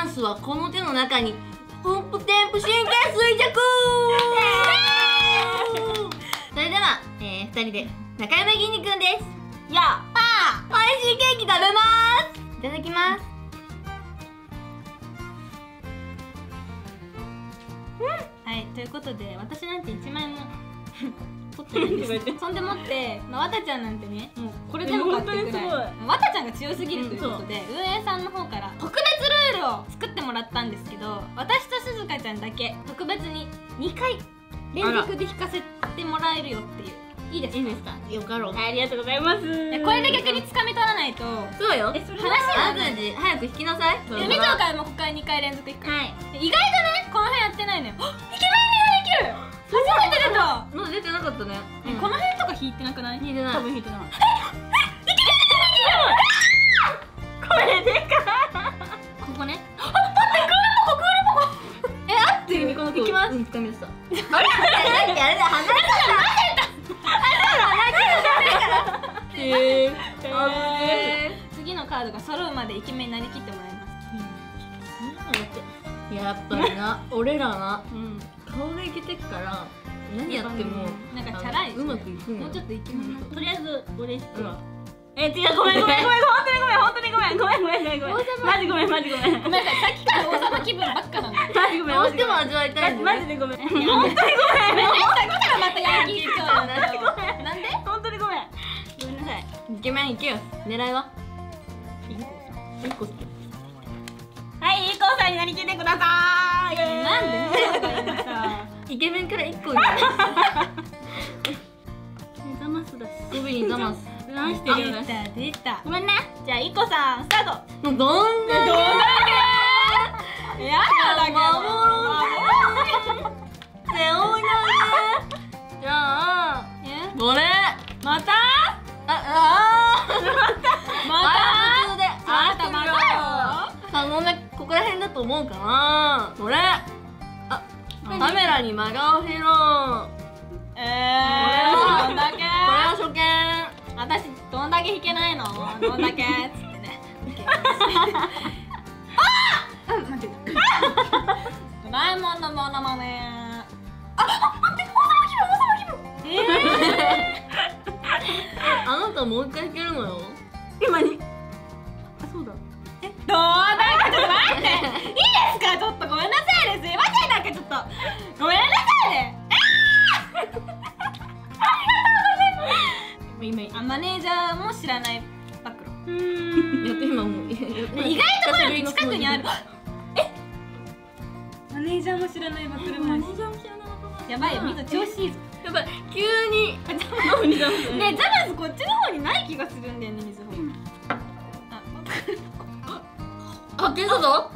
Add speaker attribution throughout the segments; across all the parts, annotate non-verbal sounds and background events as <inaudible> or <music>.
Speaker 1: ャンスはこの手の中に音符テンプ神経衰弱！それでは、えー、2人で中山ぎんにくんです。
Speaker 2: やっ
Speaker 1: あー！美味しいケーキ食べます！いただきます。
Speaker 2: はいということで私なんて1枚も <laughs> 取ってないんですそんでもって、まあ、わたちゃんなんてねもうこれでもかってぐらい。わたちゃんが強すぎるということで、運営さんの方から特別ルールを作ってもらったんですけど私とすずかちゃんだけ特別に2回連続で弾かせてもらえるよっていう。いいですか？
Speaker 1: いいですか？よかろう。
Speaker 3: ありがとうございます。
Speaker 2: えこれで逆に掴み取らないと。
Speaker 1: そうよ。
Speaker 3: えそれ
Speaker 2: 話
Speaker 1: ま
Speaker 2: が
Speaker 1: ずじ早く引きなさい。
Speaker 2: えみちょうかもここから2回連続弾く
Speaker 1: はい。
Speaker 2: 意外とねこの辺やってないのよ。あイケメンにできる初めて出た、
Speaker 1: まだ出てなかったね。
Speaker 2: えこの辺とか弾いてなくない？
Speaker 1: 引いてない。
Speaker 3: 多分弾いてない。
Speaker 2: ここねあ待ってクールポコクールポコえあって
Speaker 1: にこの子
Speaker 2: いきます
Speaker 1: うん掴み出したあれさっきあれだ離れたへえ
Speaker 2: 次のカードが揃うまでイケメンになりきってもらいます
Speaker 1: やっぱりな俺らな
Speaker 2: うん
Speaker 1: 顔がいけてっから何やっても
Speaker 2: なんかチャラい
Speaker 1: うまくいく
Speaker 2: もうちょっとイケメン
Speaker 3: とりあえず嬉しく
Speaker 1: うん。
Speaker 3: え違うごめんごめんごめん本当にごめん本当にごめんごめんごめんごめんごめん。マジごめんマジごめん。
Speaker 2: ごめんなさいさっきから王様気分ばっかなんだ
Speaker 3: マジごめん
Speaker 1: どうしても味わいたい
Speaker 3: マジでごめん。本当にごめん。
Speaker 2: ごめんさっきからまたヤンキー調なんだよなん。で
Speaker 3: 本当にごめん。ごめん。なさい
Speaker 1: イケメンいけよ狙いは一個
Speaker 3: はいいい子さんになりきってください。
Speaker 2: なんで？
Speaker 1: イケメンから一個 <laughs> にね
Speaker 3: ザマスだし
Speaker 1: 語尾にざます
Speaker 3: 何してる
Speaker 2: 出
Speaker 3: よ
Speaker 2: た出た。
Speaker 3: ごめんね。じゃあいい子さんスタート。
Speaker 1: もうどんだけ
Speaker 2: やだだけど。
Speaker 1: 背負いだねじゃあ
Speaker 2: え？
Speaker 1: ごめん。
Speaker 2: また？
Speaker 1: ああー。<laughs>
Speaker 2: また？また。また。よ
Speaker 1: カモメここら辺だと思うかな。これあカメラに真顔披露こ
Speaker 2: えー、どんだけ？
Speaker 1: れは初見。
Speaker 2: 私どんだけ弾けないの？どんだけ？っつってね。あっ待って。ドラえもんのモノマネ。あ待って王様気分王様気分え
Speaker 1: あなたもう一回弾けるのよ。
Speaker 3: 今にあそうだ。
Speaker 2: ー、どうだ？かちょっと待って。いいですか？ちょっとごめんなさいです。いませんかちょっと。ごめんなさいね。
Speaker 3: 今
Speaker 2: あマネージャーも知らない暴露。
Speaker 1: やって今もう
Speaker 2: 意外とまだ近くにある。え？マネージャーも知らない暴露
Speaker 3: マネ
Speaker 2: 話
Speaker 3: ージャーも知らなかった
Speaker 2: やばいよみんな調子いいぞ。
Speaker 1: やっぱ急に。
Speaker 3: 何だろう
Speaker 2: ねえザマスこっちの方にない気がするんだよね水穂あ
Speaker 1: 発見したぞ。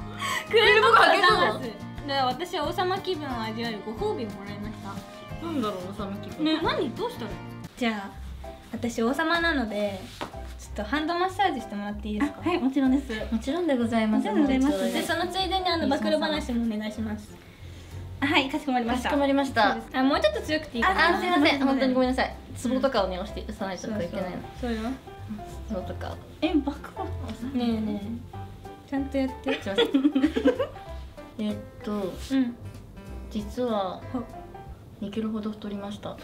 Speaker 2: クールボコ
Speaker 1: 開けたの
Speaker 2: ザマスだから私は王様気分を味わえるご褒美をもらいました。
Speaker 1: なんだろうおさむ気分。
Speaker 3: ね
Speaker 2: 何？どうしたらじゃあ私王様なのでちょっとハンドマッサージしてもらっていいですか？
Speaker 3: はいもちろんです。
Speaker 1: もちろんでございます。
Speaker 3: もちろんでございます。
Speaker 2: でそのついでにあの暴露話もお願いします。
Speaker 3: あはいかしこまりまし
Speaker 1: かしたこまりました。
Speaker 2: あもうちょっと強くていいかな。
Speaker 1: あすいません。本当にごめん
Speaker 2: ん
Speaker 1: なさい。ツボとかをね押して押さないといけないの。
Speaker 2: そうよね
Speaker 1: ツボとか。
Speaker 3: えバックボ
Speaker 2: えねえ。ちゃんとやって。
Speaker 1: すいませんえっと
Speaker 2: うん。
Speaker 1: 実は2キロほど太りました。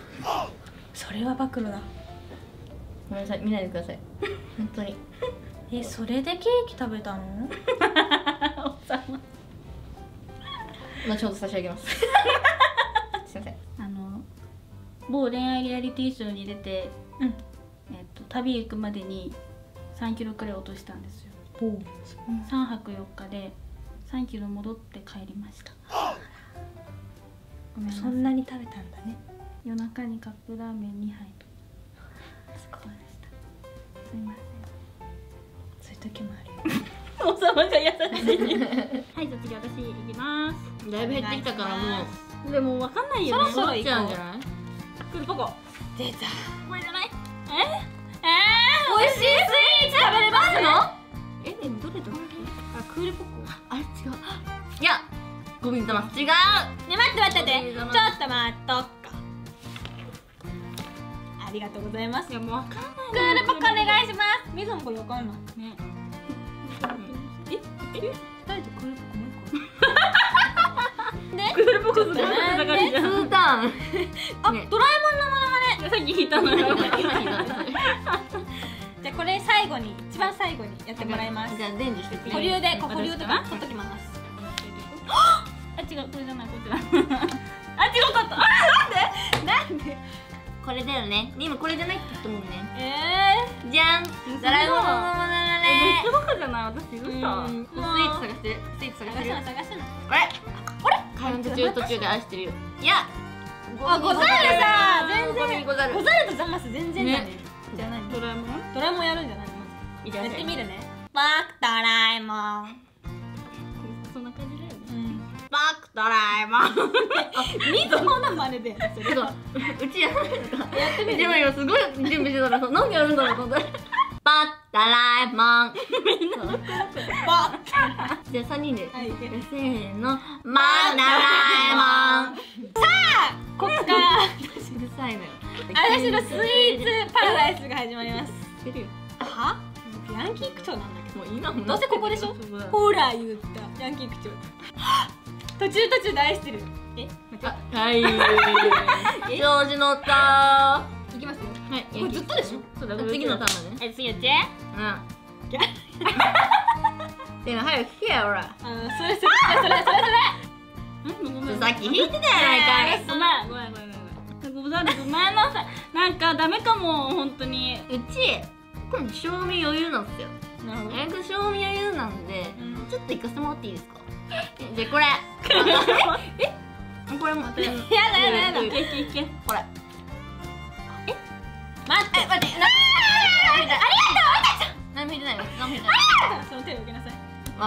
Speaker 2: それは暴露だ。
Speaker 1: ごめんなさい見ないでください。本当に。<laughs>
Speaker 2: えそれでケーキ食べたの？
Speaker 1: 後ほど差し上げます。<laughs> すいません。
Speaker 3: あの某恋愛リアリティショーに出て、
Speaker 2: うん。
Speaker 3: えっと旅行くまでに3キロくらい落としたんですよ。3泊4日で3キロ戻って帰りました。ごめんなさい
Speaker 2: そんなに食べたんだね。
Speaker 3: 夜中にカップラーメン2杯と。そうでしたすいま
Speaker 2: そういう時もあるよ
Speaker 3: せん <laughs> 王様が優しい。<laughs> はいじゃあ次私行きます。
Speaker 1: だいぶ減ってきたからもう。
Speaker 3: でも分かんないよね。
Speaker 2: そろそろ
Speaker 1: 取っちゃう。んじゃない
Speaker 3: クールポコ
Speaker 2: 出た。
Speaker 3: これじゃない？
Speaker 2: え？ー、美味しいスイーツ食べれますの？
Speaker 1: えでもどれだっけ
Speaker 3: あクールポコ
Speaker 1: あれ違う。いやゴミ玉違う。
Speaker 2: ね待って待って待って。ちょっと待っとっか。ありがとうございます。
Speaker 3: いやもう分かんない。
Speaker 2: クールポコお願いします。みずもこれわかんない
Speaker 3: ね。
Speaker 2: ええ？人クールポコもう
Speaker 3: クールポコすごい戦いじゃん。
Speaker 1: 2ターン。
Speaker 2: 一個あ、
Speaker 1: ね
Speaker 2: ドラえもんのモノマネ
Speaker 3: さっき引いたのよ。<laughs>
Speaker 1: 今今今
Speaker 2: じゃあこれ最後に一番最後にやってもらいます。
Speaker 1: じゃあ伝授してくれ。
Speaker 2: 保留で保留とか取っときます。
Speaker 3: あ違うこれじゃないこちら <laughs> あ違うかったあ
Speaker 2: なんで？
Speaker 1: これだよね。今これじゃないって言ったもんね。
Speaker 2: え
Speaker 1: じゃん。ドラえもんのものま
Speaker 3: めっ
Speaker 1: ね
Speaker 3: ちゃバカじゃない？私嘘
Speaker 1: スイーツ探してる。スイーツ探
Speaker 2: ー、
Speaker 1: してる。
Speaker 2: 探すの探すの。
Speaker 1: これ。これ？カウント中途中で愛してるよ。いや。
Speaker 2: あござるさ全然。
Speaker 1: ござる
Speaker 2: とザマス全然だね。
Speaker 3: ね
Speaker 2: じゃあ何
Speaker 3: ドラえもん？
Speaker 2: ドラえもんやるんじゃないの？やってみるね。バクドラえもん。
Speaker 3: そんな感じだよね。
Speaker 2: うん。
Speaker 1: バックドラえもん。
Speaker 2: みずほの真似でそれ
Speaker 1: そううちやらないですか。
Speaker 2: やってみる
Speaker 1: でも今すごい準備してたからそうなんでやるんだろうと思って <laughs> バッドラえもん。
Speaker 2: バ
Speaker 1: じゃあ3人で。
Speaker 2: はい
Speaker 1: せーの。バッドラえもん。
Speaker 2: こっから。<laughs>
Speaker 1: うるさいのよ
Speaker 2: 私のスイーツパラダイスが始まります。
Speaker 1: 知るよ。
Speaker 2: は？ヤンキー口調なんだけ
Speaker 1: もう今も
Speaker 2: どどうせここでしょ？ほら言ったヤンキー口調途中途中で愛してる。え？
Speaker 1: あ。はい。調子乗った
Speaker 2: いきますよ。
Speaker 1: ーはい
Speaker 2: これずっとでしょ？
Speaker 3: そうだ
Speaker 1: 次のターンだね。
Speaker 3: え次やって
Speaker 1: うん。
Speaker 2: ギャ
Speaker 1: でも早く聞けよほら。<laughs>
Speaker 2: あーそれそれそれそれそれ
Speaker 3: うんごめん。
Speaker 1: さっき弾いてたやないかい。
Speaker 3: ごめんごめんごめんごめんなさい。なんかダメかも本当に。
Speaker 1: うち賞味余裕なんですよ。
Speaker 2: なるほど。
Speaker 1: 賞味余裕なんで
Speaker 2: うん。
Speaker 1: ちょっと行かせてもらっていいですか？じこれ。<laughs> えこれも
Speaker 3: や
Speaker 2: だやだやだ。
Speaker 3: いけいけいけ。
Speaker 1: これ。
Speaker 2: 待って。
Speaker 1: え待って。何も入れないよ何も入れない
Speaker 2: その手を受けなさい。
Speaker 1: お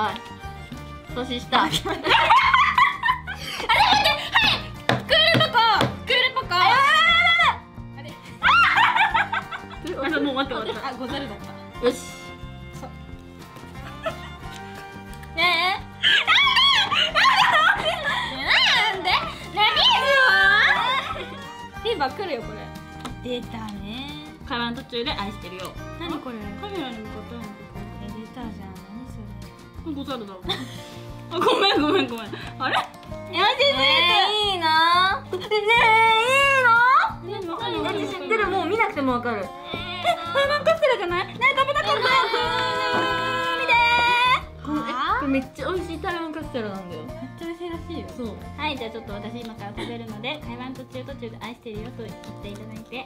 Speaker 1: い。年下。
Speaker 2: クールポコク
Speaker 1: よし。<laughs>
Speaker 2: ねえ。なんで？何フィーバー来るよこれ。出たね。
Speaker 3: 会話の途中で愛してるよ。
Speaker 2: 何これ？
Speaker 3: カメラに向かってなんか
Speaker 2: え出たじゃん。何そ
Speaker 3: これるだろ。<laughs> あごめんごめんごめん。あれ？
Speaker 1: えー、いいな。ねえいいの？だって知ってる。もう見なくてもわかる。
Speaker 3: 台湾カステラじゃない？
Speaker 1: これえこれめっちゃ美味しい台湾カステラなんだよ
Speaker 2: めっちゃ美味しいらしいよ
Speaker 1: そう
Speaker 3: はいじゃあちょっと私今から食べるので会話の途中途中で愛してるよと言っていただいて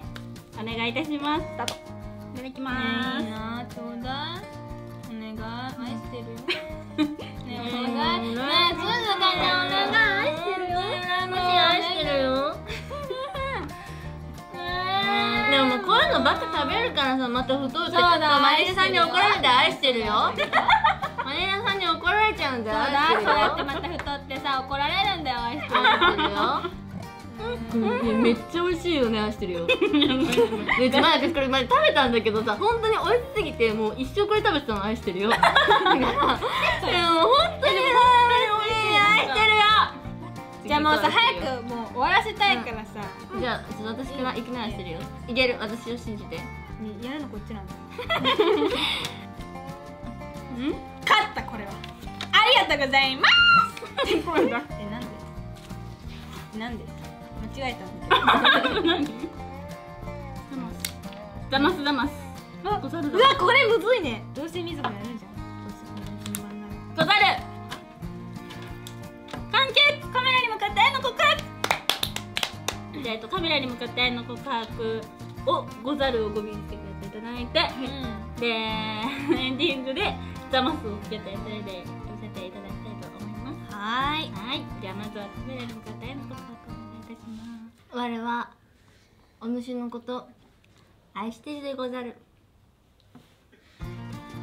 Speaker 3: お願いいたしますスタートいただきま
Speaker 2: いい
Speaker 3: ー
Speaker 2: なちょうだいお願い愛してるよねえお願いねえすずかちゃんお願い愛してるよ
Speaker 1: マジ愛してるよのばっか食べるからさまた太ってちょっと
Speaker 2: そうだ
Speaker 1: マネージャーさんに怒られて愛してるよ。マネージャーさんに怒られちゃうんだよ
Speaker 2: そうだそうやって
Speaker 1: 愛
Speaker 2: また太ってさ怒られるんだよ愛してる
Speaker 1: よ。うん。めっちゃ美味しいよね愛してるよ。<laughs> ねちょまだ私これまで食べたんだけどさ本当に美味しすぎてもう一生これ食べてたの愛してるよ。だからでも本当に美味しい愛してるよ。
Speaker 2: じゃあもうさ早くもう終わらせたいからさ、
Speaker 1: じゃあ私からいきなりしてるよ。いける？私を信じて。
Speaker 2: ねやるのこっちなんだ。<laughs>
Speaker 3: ん？
Speaker 2: 勝ったこれは。ありがとうございます。<laughs> えなんで？なんで？間違えたんだけど
Speaker 3: 何ダマスダマス
Speaker 2: あ
Speaker 3: ござるだ
Speaker 2: う。わこれむずいね。どうせ水子やるんじゃん。どうせこの順番なの
Speaker 3: ござるえっと、カメラに向かって愛の告白をござるを語尾につけていただいて、で <laughs> エンディングでザマスをつけてそれで寄せていただきたいと思います。
Speaker 2: はーい。
Speaker 3: はい。じゃあまずはカメラに向かって愛の告白をお願いいたします。
Speaker 1: 我はお主のこと愛してるでござる。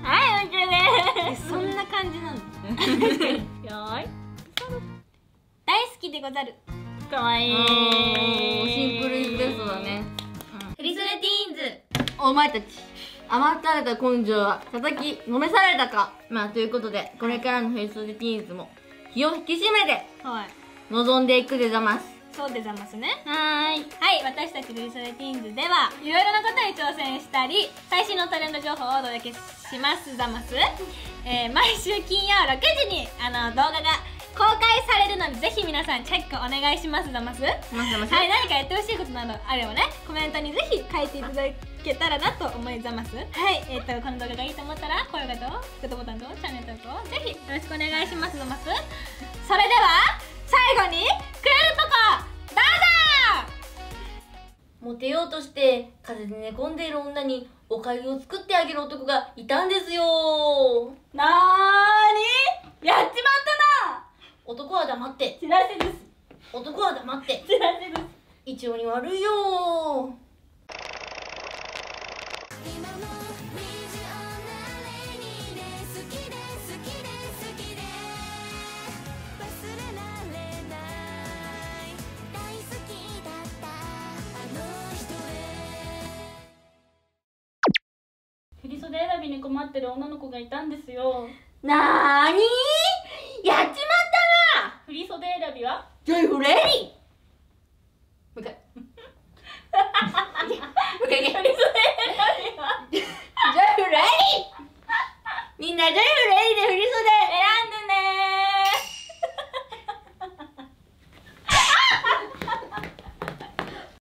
Speaker 3: はい、オッケー
Speaker 2: えそんな感じなの？
Speaker 3: で <laughs> すよーい。
Speaker 2: 大好きでござる。
Speaker 3: かわいい
Speaker 1: お前たち余ったれた根性は叩きのめされたか。まあということでこれからのフェイスデティーンズも気を引き締めて
Speaker 2: はい。
Speaker 1: 臨んでいくでざます。
Speaker 2: そうでざますね。
Speaker 3: はーい。
Speaker 2: はい私たちルイソレティーンズではいろいろなことに挑戦したり最新のトレンド情報をお届けしますざます、えー毎週金曜6時にあの動画が公開されるのでぜひ皆さんチェックお願いしますざます。はい何かやってほしいことなどあればねコメントにぜひ書いていただけたらなと思いざます。はい。えっ、とこの動画がいいと思ったら高評価とグッドボタンとチャンネル登録をぜひよろしくお願いします。ざますそれでは最後にクールポコどうぞ
Speaker 1: モテようとして風邪で寝込んでいる女におかゆを作ってあげる男がいたんですよ。
Speaker 3: なーに？やっちまったな。
Speaker 1: 男は黙って。
Speaker 3: チラシです。
Speaker 1: 男は黙って。
Speaker 3: チラシです。
Speaker 1: 一応に悪いよ
Speaker 3: 袖選びに困ってる女の子がいたんですよ。
Speaker 1: なーにやっちまったな
Speaker 3: 振り袖選びは？
Speaker 1: ジョイフル恵利